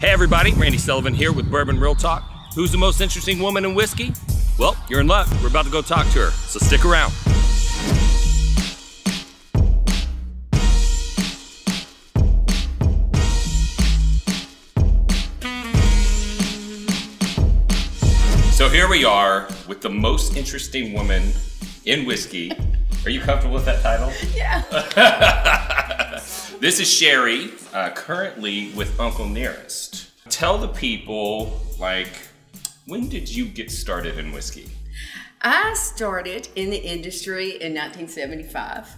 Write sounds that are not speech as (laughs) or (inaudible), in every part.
Hey everybody, Randy Sullivan here with Bourbon Real Talk. Who's the most interesting woman in whiskey? Well, you're in luck. We're about to go talk to her, so stick around. So here we are with the most interesting woman in whiskey. Are you comfortable with that title? (laughs) Yeah. (laughs) This is Sherrie, uh, currently with Uncle Nearest. Tell the people, like, when did you get started in whiskey? I started in the industry in 1975.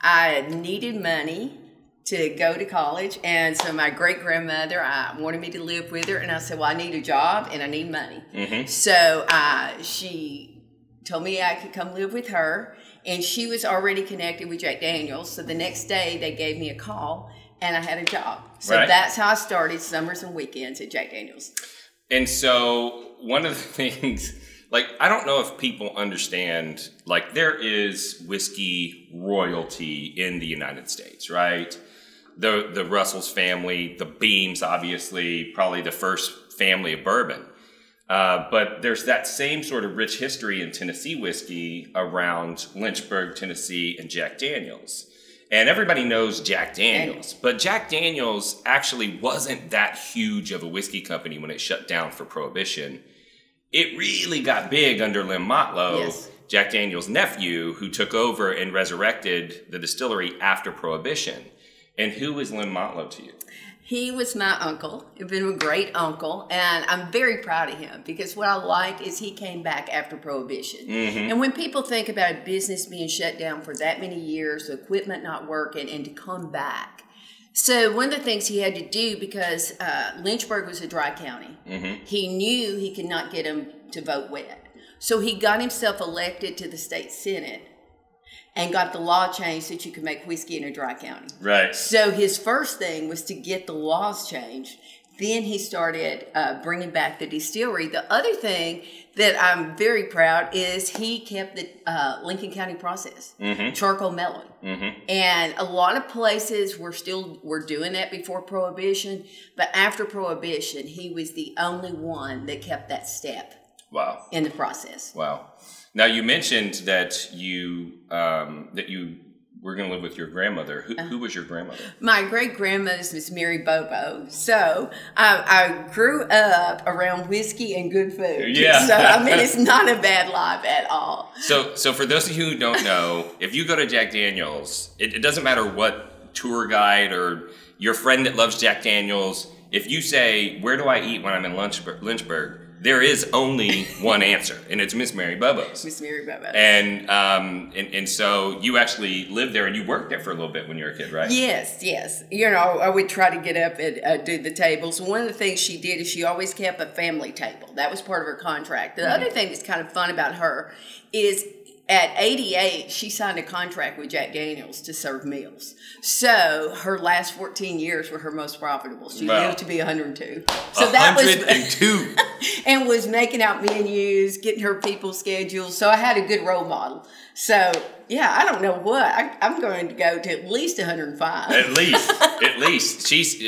I needed money to go to college, and so my great grandmother I wanted me to live with her, and I said, "Well, I need a job and I need money." So uh, she told me I could come live with her, and she was already connected with Jack Daniels. So the next day, they gave me a call, and I had a job. So Right. that's how I started summers and weekends at Jack Daniels. And so, one of the (laughs) things, like, I don't know if people understand, like, there is whiskey royalty in the United States, right? The, the Russells family, the Beams, obviously, probably the first family of bourbon. Uh, but there's that same sort of rich history in Tennessee whiskey around Lynchburg, Tennessee, and Jack Daniels. And everybody knows Jack Daniels, but Jack Daniels actually wasn't that huge of a whiskey company when it shut down for Prohibition. It really got big under Lem Motlow, Yes. Jack Daniels' nephew, who took over and resurrected the distillery after Prohibition. And who is Lem Motlow to you? He was my uncle. He's been a great uncle, and I'm very proud of him because what I like is he came back after Prohibition. And when people think about a business being shut down for that many years, the equipment not working, and to come back. So one of the things he had to do because uh, Lynchburg was a dry county, he knew he could not get him to vote wet. So he got himself elected to the state senate and got the law changed that you could make whiskey in a dry county. Right. So his first thing was to get the laws changed. Then he started uh, bringing back the distillery. The other thing that I'm very proud is he kept the uh, Lincoln County process, charcoal mellowing, and a lot of places were still were doing that before Prohibition, but after Prohibition, he was the only one that kept that step Wow. in the process. Wow. Now you mentioned that you um, that you were going to live with your grandmother. Who, who was your grandmother? My great grandmother's was Mary Bobo. So I, I grew up around whiskey and good food. Yeah. (laughs) So I mean, it's (laughs) not a bad life at all. So, so for those of you who don't know, if you go to Jack Daniels, it, it doesn't matter what tour guide or your friend that loves Jack Daniels. If you say, "Where do I eat when I'm in Lynchburg?" Lynchburg there is only one answer, and it's Miss Mary Bobo's. Miss Mary Bobo. And um, and and so you actually lived there, and you worked there for a little bit when you were a kid, right? Yes, yes. You know, I would try to get up and uh, do the tables. One of the things she did is she always kept a family table. That was part of her contract. The other thing that's kind of fun about her is at 88, she signed a contract with Jack Daniels to serve meals. So her last 14 years were her most profitable. She Wow. lived to be 102. So that was 102. (laughs) and was making out menus, getting her people schedules. So I had a good role model. So yeah, I don't know what I, I'm going to go to at least 105, at least, (laughs) at least. She's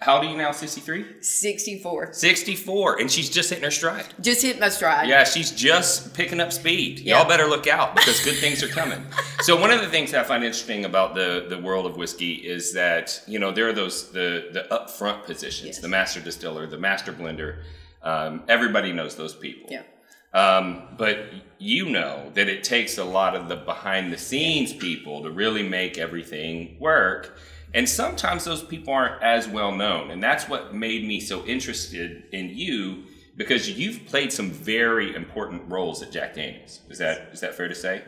how old are you now? 63? 64. 64, and she's just hitting her stride. Just hit my stride. Yeah, she's just picking up speed. Y'all better look out because good things are coming. (laughs) So one of the things that I find interesting about the the world of whiskey is that you know there are those the the upfront positions, Yes. the master distiller, the master blender. Um, everybody knows those people. Yeah. Um, but you know that it takes a lot of the behind the scenes people to really make everything work. And sometimes those people aren't as well known. And that's what made me so interested in you because you've played some very important roles at Jack Daniels. Is that is that fair to say?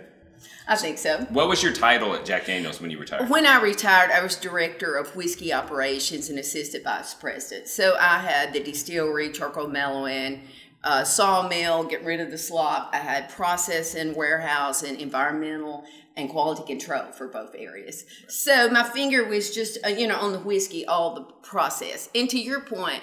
I think so. What was your title at Jack Daniels when you retired? When I retired, I was director of whiskey operations and assistant vice president. So I had the distillery, charcoal mellowing, uh, sawmill, get rid of the slop. I had processing, and environmental, and quality control for both areas. So my finger was just, uh, you know, on the whiskey, all the process. And to your point,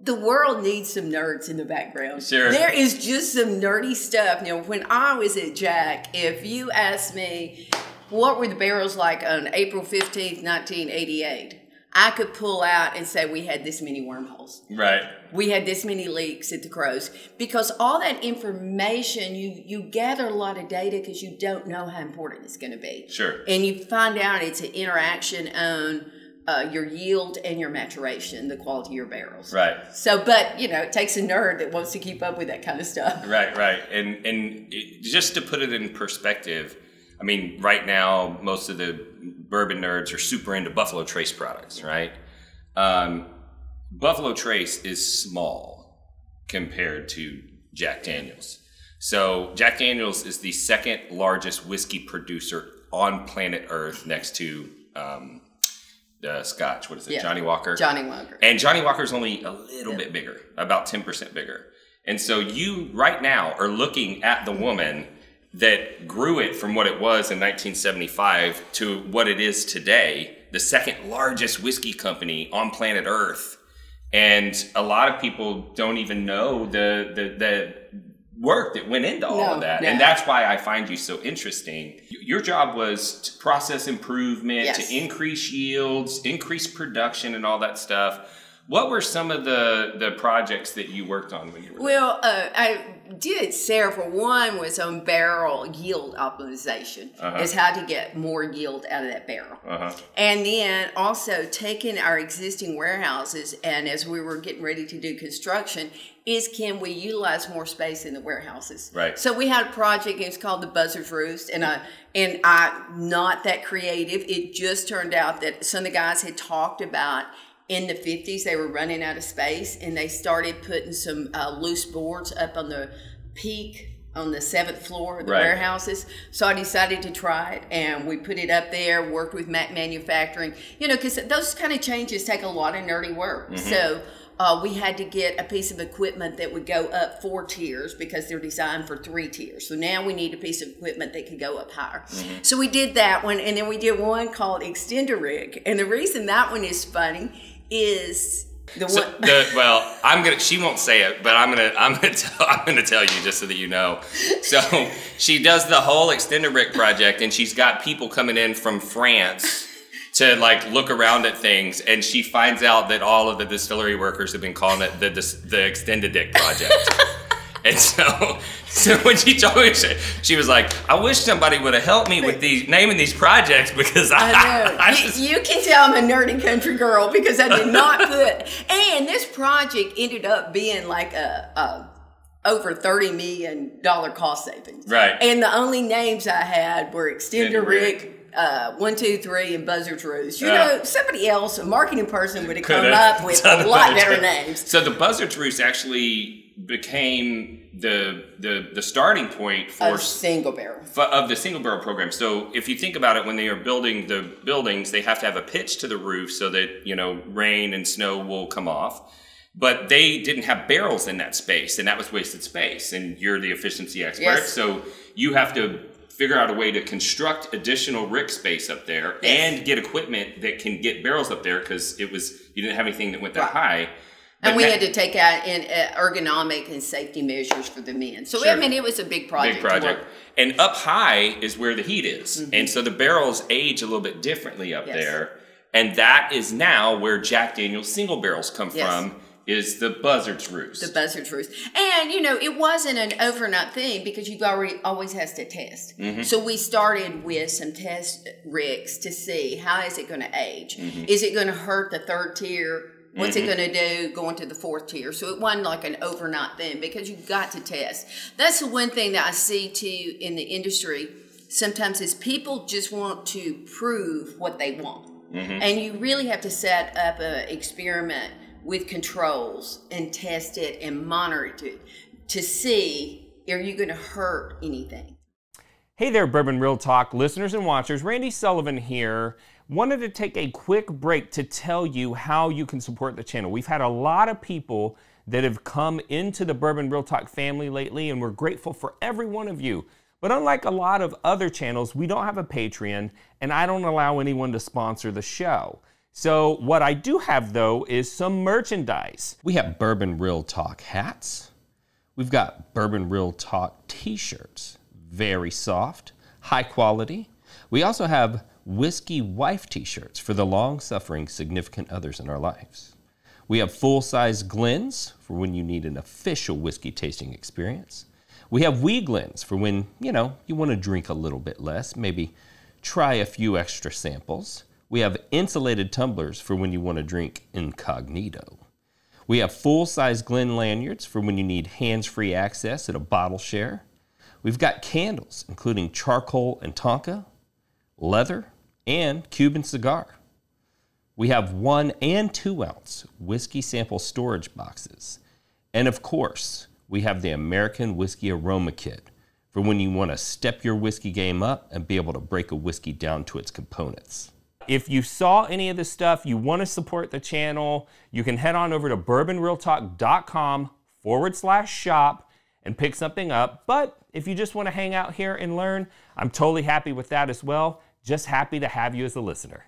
the world needs some nerds in the background. Sure. There is just some nerdy stuff. You know, when I was at Jack, if you asked me what were the barrels like on April 15th, 1988, I could pull out and say we had this many wormholes. Right. We had this many leaks at the crows because all that information you you gather a lot of data because you don't know how important it's going to be. Sure. And you find out it's an interaction on uh, your yield and your maturation, the quality of your barrels. Right. So, but you know, it takes a nerd that wants to keep up with that kind of stuff. Right, right. And and it, just to put it in perspective, I mean, right now most of the bourbon nerds are super into Buffalo Trace products, right? Um, Buffalo Trace is small compared to Jack Daniels. So Jack Daniels is the second largest whiskey producer on planet Earth, next to um, the Scotch. What is it, Yeah. Johnnie Walker? Johnnie Walker. And Johnnie Walker is only a little bit bigger, about 10% bigger. And so you right now are looking at the woman that grew it from what it was in 1975 to what it is today, the second largest whiskey company on planet Earth. And a lot of people don't even know the the, the work that went into all No, of that. no. And that's why I find you so interesting. Your job was to process improvement, Yes. to increase yields, increase production, and all that stuff. What were some of the the projects that you worked on when you were? Well, uh, I did several. One was on barrel yield optimization, Uh-huh. is how to get more yield out of that barrel. Uh huh. And then also taking our existing warehouses and as we were getting ready to do construction, is can we utilize more space in the warehouses? Right. So we had a project, it's called the Buzzard's Roost, and I and I'm not that creative. It just turned out that some of the guys had talked about in the 50s they were running out of space and they started putting some uh, loose boards up on the peak on the seventh floor of the Right. warehouses. So I decided to try it and we put it up there, worked with Mac Manufacturing, you know, because those kind of changes take a lot of nerdy work. Mm-hmm. So uh, we had to get a piece of equipment that would go up four tiers because they're designed for three tiers. So now we need a piece of equipment that could go up higher. Mm-hmm. So we did that one, and then we did one called Extender Rick. And the reason that one is funny is the So one. the, well, I'm gonna. She won't say it, but I'm gonna. I'm gonna. (laughs) Tell, I'm gonna tell you just so that you know. So (laughs) she does the whole extender rick project, and she's got people coming in from France to like look around at things, and she finds out that all of the distillery workers have been calling it the the, the extended dick project. (laughs) And so, (laughs) so when she told me, she, she was like, "I wish somebody would have helped me with these naming these projects because I, I know. (laughs) I You- just- you, can tell I'm a nerdy country girl because I did not (laughs) put. And this project ended up being like a, a over thirty million dollar cost savings. Right. And the only names I had were Extender. Rig. Uh, one, two, three, and Buzzard's Roost. You Yeah. know, somebody else, a marketing person, would have come up with a lot better better names. So the Buzzard's Roost actually became the the the starting point for A single barrel. f- of the single barrel program. So if you think about it, when they are building the buildings, they have to have a pitch to the roof so that you know rain and snow will come off. But they didn't have barrels in that space, and that was wasted space. And you're the efficiency expert, Yes. so you have to figure out a way to construct additional rick space up there Yes. and get equipment that can get barrels up there because it was you didn't have anything that went that Right. high. And But we had to take out in uh, ergonomic and safety measures for the men. So I mean, it was a big project. big project. And up high is where the heat is. And so the barrels age a little bit differently up Yes. there. And that is now where Jack Daniel's single barrels come Yes. from is the Buzzard's Roost. the buzzard's roost. And you know, it wasn't an overnight thing because you already always has to test. Mm-hmm. So we started with some test rigs to see how is it going to age. Mm-hmm. Is it going to hurt the third tier? What's it going to do going to the fourth tier? So it wasn't like an overnight thing because you've got to test. That's the one thing that I see too in the industry. Sometimes is people just want to prove what they want. Mm-hmm. And you really have to set up an experiment with controls and test it and monitor it to see are you going to hurt anything. Hey there, Bourbon Real Talk listeners and watchers. Randy Sullivan here. Wanted to take a quick break to tell you how you can support the channel. We've had a lot of people that have come into the Bourbon Real Talk family lately, and we're grateful for every one of you. But unlike a lot of other channels, we don't have a Patreon, and I don't allow anyone to sponsor the show. So, what I do have though is some merchandise. We have Bourbon Real Talk hats. We've got Bourbon Real Talk t shirts, very soft, high quality. We also have Whiskey Wife t shirts for the long suffering significant others in our lives. We have full size Glens for when you need an official whiskey tasting experience. We have wee Glens for when, you know, you want to drink a little bit less, maybe try a few extra samples. We have insulated tumblers for when you want to drink incognito. We have full size Glen lanyards for when you need hands free access at a bottle share. We've got candles, including charcoal and tonka, leather, and Cuban cigar. We have one and two ounce whiskey sample storage boxes. And of course, we have the American Whiskey Aroma Kit for when you want to step your whiskey game up and be able to break a whiskey down to its components. If you saw any of this stuff, you want to support the channel, you can head on over to bourbonrealtalk.com forward slash shop and pick something up. But if you just want to hang out here and learn, I'm totally happy with that as well. Just happy to have you as a listener.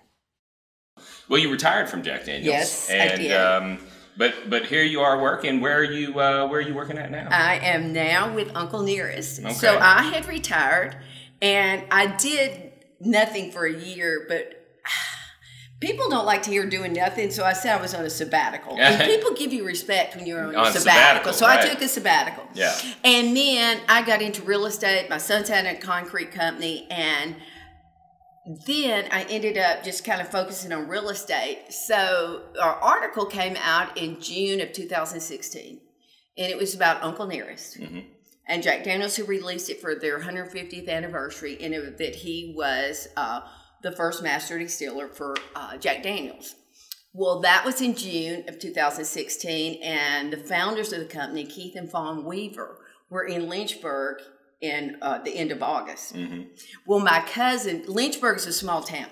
Well, you retired from Jack Daniels. Yes, and, I did. Um, but but here you are working. Where are you? Uh, where are you working at now? I am now with Uncle Nearest. Okay. So I had retired and I did nothing for a year, but (sighs) people don't like to hear doing nothing, so I said I was on a sabbatical. (laughs) and people give you respect when you're on, On a sabbatical. sabbatical, So right. I took a sabbatical. Yeah. And then I got into real estate. My son's had a concrete company and then I ended up just kind of focusing on real estate. So our article came out in June of 2016, and it was about Uncle Nearest. And Jack Daniels, who released it for their 150th anniversary, and it, that he was uh, the first master distiller for uh, Jack Daniels. Well, that was in June of 2016, and the founders of the company, Keith and Fawn Weaver, were in Lynchburg in uh, the end of August. Well, my cousin, Lynchburg is a small town.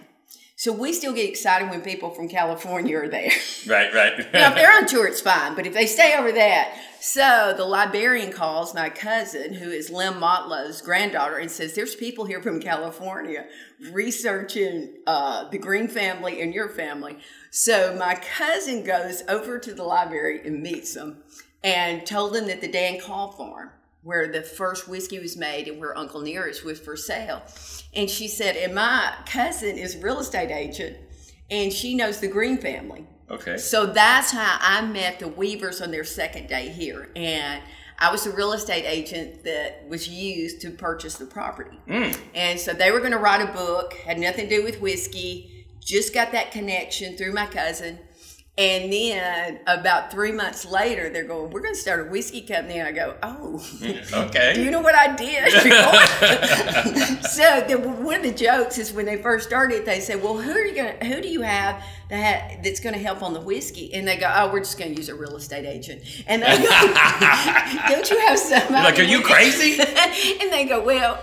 So we still get excited when people from California are there. (laughs) right, right. (laughs) now, if they're on tour, it's fine, but if they stay over that. So the librarian calls my cousin, who is Lem Motlow's granddaughter, and says, There's people here from California researching uh, the Green family and your family. So my cousin goes over to the library and meets them and told them that the Dan Call farm, where the first whiskey was made and where Uncle Nearest was for sale. And she said, And my cousin is a real estate agent and she knows the Green family. okay. So that's how I met the Weavers on their second day here. And I was the real estate agent that was used to purchase the property. Mm. And so they were going to write a book, had nothing to do with whiskey, just got that connection through my cousin. And then about three months later, they're going, We're going to start a whiskey company. And I go, Oh, mm-hmm. (laughs) Okay. do you know what I did? (laughs) (laughs) so the, one of the jokes is when they first started, they said, "Well, who are you going? to Who do you have that that's going to help on the whiskey?" And they go, "Oh, we're just going to use a real estate agent." And they go, (laughs) "Don't you have somebody?" You're like, are you crazy? (laughs) and they go, "Well,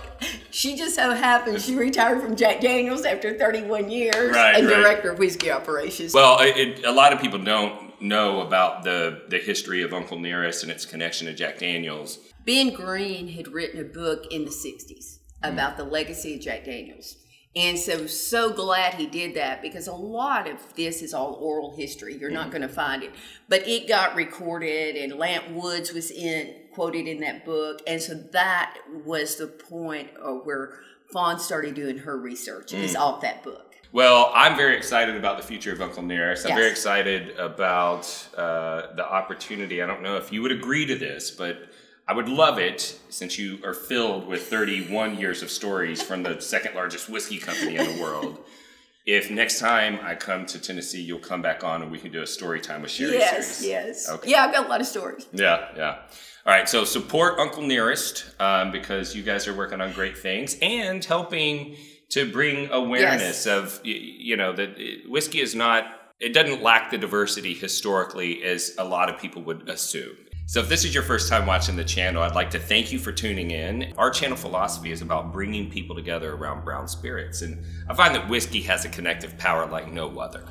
she just so happens she retired from Jack Daniels after 31 years Right, and right. director of whiskey operations." Well, it, it, a lot of people don't know about the the history of Uncle Nearest and its connection to Jack Daniels. Ben Green had written a book in the 60s mm. about the legacy of Jack Daniels. And so, so glad he did that because a lot of this is all oral history. You're not going to find it. But it got recorded, and Lamp Woods was in quoted in that book. And so that was the point where Fawn started doing her research, is off that book. Well, I'm very excited about the future of Uncle Nearest. I'm Yes. very excited about uh, the opportunity. I don't know if you would agree to this, but I would love it since you are filled with 31 years of stories from the second largest whiskey company in the world. If next time I come to Tennessee, you'll come back on and we can do a story time with Sherrie Yes, series. yes. Okay. Yeah, I've got a lot of stories. Yeah, yeah. All right, so support Uncle Nearest um, because you guys are working on great things and helping to bring awareness Yes. of you know that whiskey is not it doesn't lack the diversity historically as a lot of people would assume. So if this is your first time watching the channel, I'd like to thank you for tuning in. Our channel philosophy is about bringing people together around brown spirits and I find that whiskey has a connective power like no other.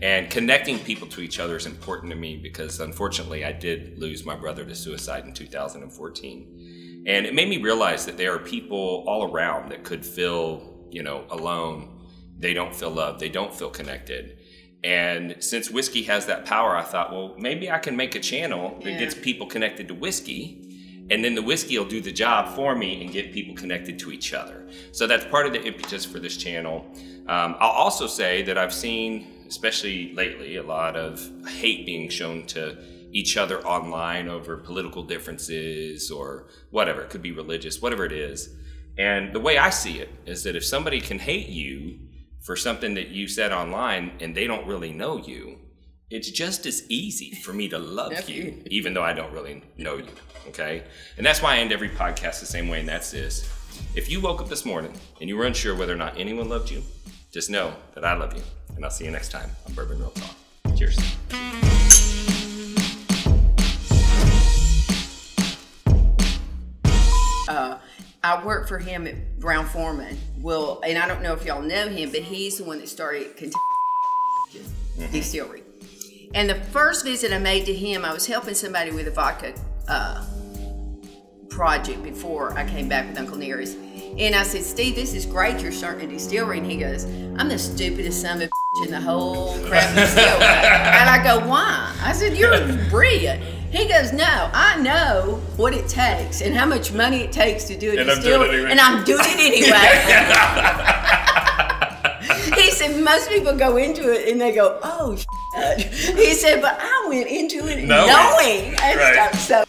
And connecting people to each other is important to me because unfortunately I did lose my brother to suicide in 2014. And it made me realize that there are people all around that could feel, you know, alone. They don't feel loved. They don't feel connected. And since whiskey has that power, I thought, well, maybe I can make a channel that Yeah. gets people connected to whiskey and then the whiskey will do the job for me and get people connected to each other. So that's part of the impetus for this channel. Um, I'll also say that I've seen, especially lately, a lot of hate being shown to each other online over political differences or whatever. It could be religious, whatever it is. And the way I see it is that if somebody can hate you for something that you said online and they don't really know you, it's just as easy for me to love you, even though I don't really know you. Okay. And that's why I end every podcast the same way, and that's this. If you woke up this morning and you were unsure whether or not anyone loved you, just know that I love you. And I'll see you next time on Bourbon Real Talk. Cheers. I worked for him at Brown-Forman. Well, and I don't know if y'all know him, but he's the one that started Kentucky Distillery. And the first visit I made to him, I was helping somebody with a vodka uh, project before I came back with Uncle Nearest. And I said, Steve, this is great. You're starting a distillery. And he goes, I'm the stupidest son of a in the whole crap distillery. (laughs) and I go, why? I said, you're brilliant. He goes, no, I know what it takes and how much money it takes to do a And I'm doing it anyway. And I'm doing it (laughs) anyway. (laughs) he said, most people go into it and they go, oh, shit. He said, but I went into it Knowing. knowing and Right. stuff. So